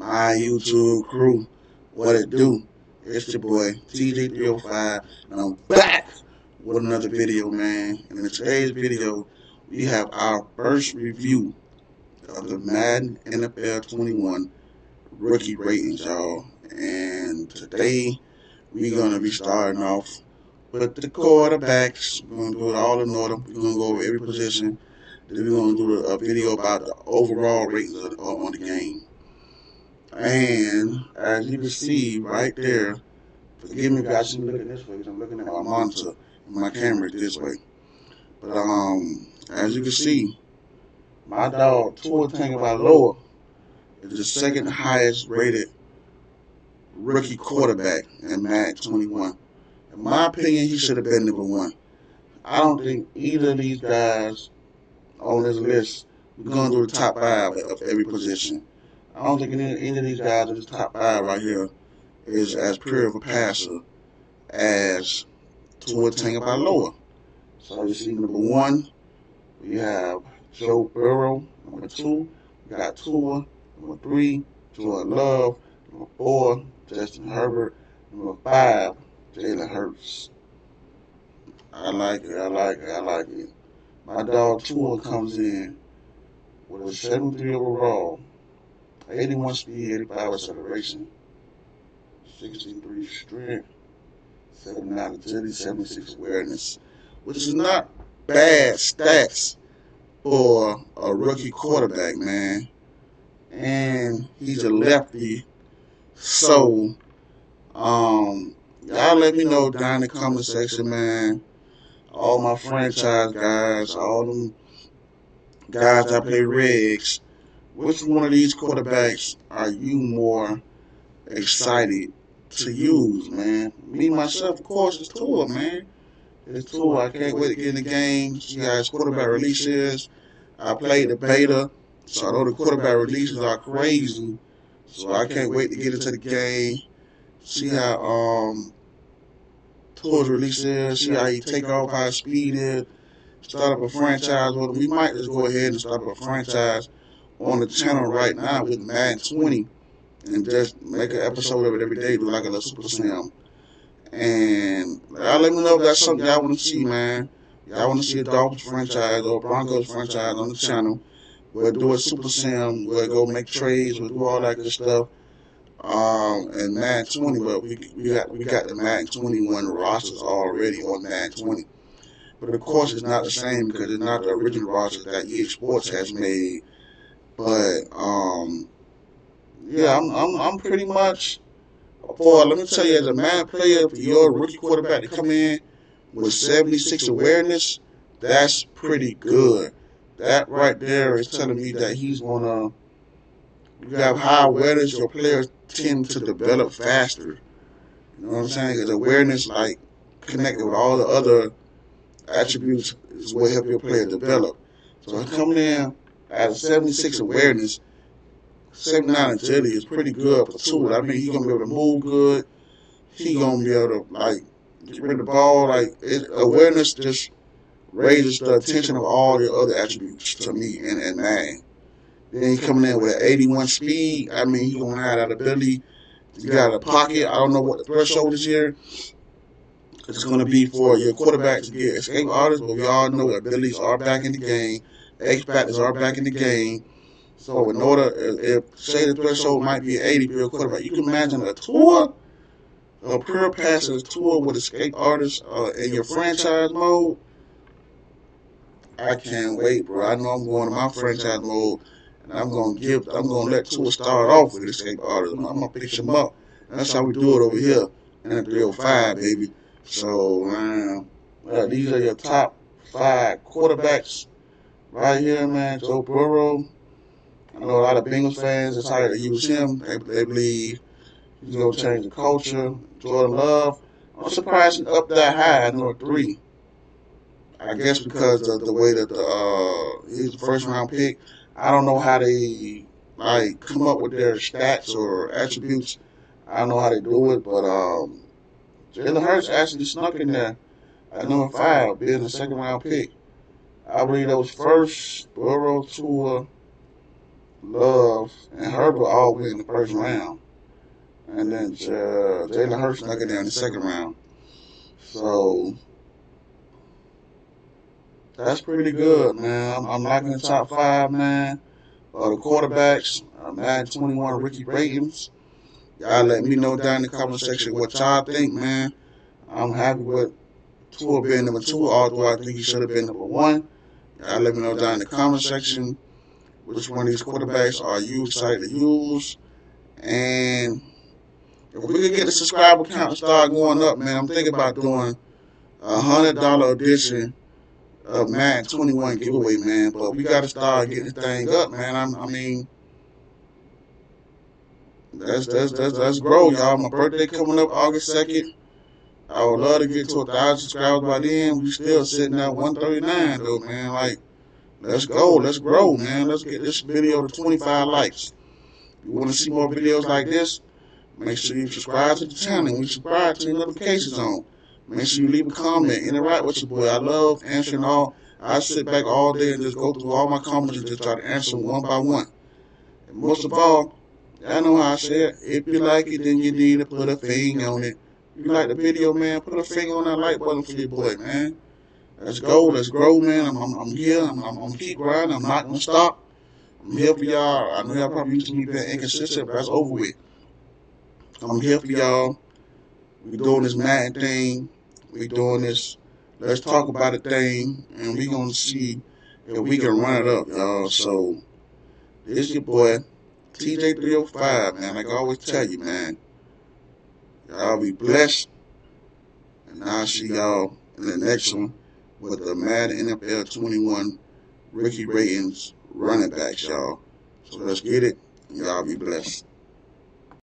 my YouTube crew, what it do? It's your boy TJ305, and I'm back with another video, man. And in today's video, we have our first review of the Madden NFL 21 rookie ratings, y'all. And today, we're gonna be starting off with the quarterbacks. We're gonna do it all in order. We're gonna go over every position. Then we're gonna do a video about the overall ratings on the game. And as you can see right there, forgive me guys, I'm looking this way because I'm looking at my monitor and my camera this way. But um, as you can see, my dog Tua Tagovailoa is the second highest rated rookie quarterback in Madden 21. In my opinion, he should have been number one. I don't think either of these guys on this list, going through the top five of every position. I don't think any, any of these guys in the top five right here is as pure of a passer as Tua Tagovailoa. So you see, number one, we have Joe Burrow. Number two, we got Tua. Number three, Jordan Love. Number four, Justin Herbert. Number five, Jalen Hurts. I like it. I like it. I like it. My dog Tua comes in with a 73 overall, 81 speed, 85 acceleration, 63 strength, 79 agility, 76 awareness, which is not bad stats for a rookie quarterback, man. And he's a lefty, so um, y'all let me know down in the comment section, man. All my franchise guys, all them guys that play rigs, which one of these quarterbacks are you more excited to use, man? Me, myself, of course, it's Tua, man. It's Tua. I can't wait to get in the game, see how his quarterback release is. I played the beta, so I know the quarterback releases are crazy. So I can't wait to get into the game, see how um Tua's releasing, see how he take off, how his speed is, start up a franchise. We might just go ahead and start up a franchise on the channel right now with Madden 20 and just make an episode of it every day, do like a little Super Sim. And y'all let me know if that's something y'all want to see, man. Y'all want to see a Dolphins franchise or a Broncos franchise on the channel. We'll do a Super Sim. We'll go make trades. We'll do all that good stuff um, and Madden 20, but we, we got we got the Madden 21 rosters already on Madden 20. But of course, it's not the same because it's not the original roster that EA Sports has made. But um, yeah, I'm, I'm I'm pretty much for. Let me tell you, as a Madden player, for your rookie quarterback to come in with 76 awareness, that's pretty good. That right there is telling me that he's gonna. You have high awareness. Your players tend to develop faster. You know what I'm saying? Because awareness, like, connected with all the other attributes, is what help your player develop. So coming in at a 76 awareness, 79 agility is pretty good for Tua. I mean, he's gonna be able to move good. He's gonna be able to like get rid of the ball. Like it, awareness just raises the attention of all the other attributes to me and, and man. Then he coming in with an 81 speed. I mean, he gonna have that ability. You got a pocket. I don't know what the threshold is here. It's gonna be for your quarterback to get escape artists, but we all know abilities are back in the game. X factors are back in the game. So in order, if say the threshold might be 80 for quarterback, you can imagine a Tua, a pure passer Tua with escape artists uh, in your franchise mode. I can't wait, bro. I know I'm going to my franchise mode and I'm gonna give. I'm gonna let Tua start off with escape artists. I'm gonna pick him up. That's how we do it over here in the 305, baby. So, uh, these are your top five quarterbacks right here, man. Joe Burrow. I know a lot of Bengals fans tired to use him. They, they believe he's gonna change the culture. Jordan Love. I'm surprised he's up that high at number three. I guess because of the way that the uh, he's the first round pick. I don't know how they like come up with their stats or attributes. I don't know how they do it, but um, Jalen Hurts actually snuck in there at number five, being a second round pick. I believe that was first Burrow, Tua, Love, and Herbert all went in the first round. And then uh, Jalen Hurts snuck it down in the second round. So that's pretty good, man. I'm, I'm liking the top five, man. Uh, the quarterbacks, uh, Madden 21 Ricky ratings. Y'all let me know down in the comment section what y'all think, man. I'm happy with Tua being number two, although I think he should have been number one. Y'all let me know down in the comment section which one of these quarterbacks are you excited to use. And if we could get the subscriber count start going up, man, I'm thinking about doing a hundred dollar edition of Madden 21 giveaway, man. But we got to start getting this thing up, man. I'm, I mean, that's that's that's that's grow, y'all. My birthday coming up August 2nd. I would love to get to a thousand subscribers by then. We still sitting at 139 though, man. Like, let's go, let's grow, man. Let's get this video to 25 likes. You want to see more videos like this, make sure you subscribe to the channel. We subscribe to the notifications on. Make sure you leave a comment, interact with your boy. I love answering all. I sit back all day and just go through all my comments and just try to answer them one by one. And most of all, I know how I said, if you like it, then you need to put a thing on it. You like the video, man, put a finger on that like button for your boy, man. Let's go, let's grow, man. I'm, I'm, I'm here. I'm, I'm, I'm keep grinding. I'm not gonna stop. I'm here for y'all. I know y'all probably used to me being inconsistent, but that's over with. I'm here for y'all. We doing this Madden thing we doing this. Let's talk about a thing, and we gonna see if we can run it up, y'all. So this your boy TJ305, man. Like I always tell you, man. Y'all be blessed, and I'll see y'all in the next one with the Madden NFL 21 Ricky ratings running backs, y'all. So let's get it. Y'all be blessed.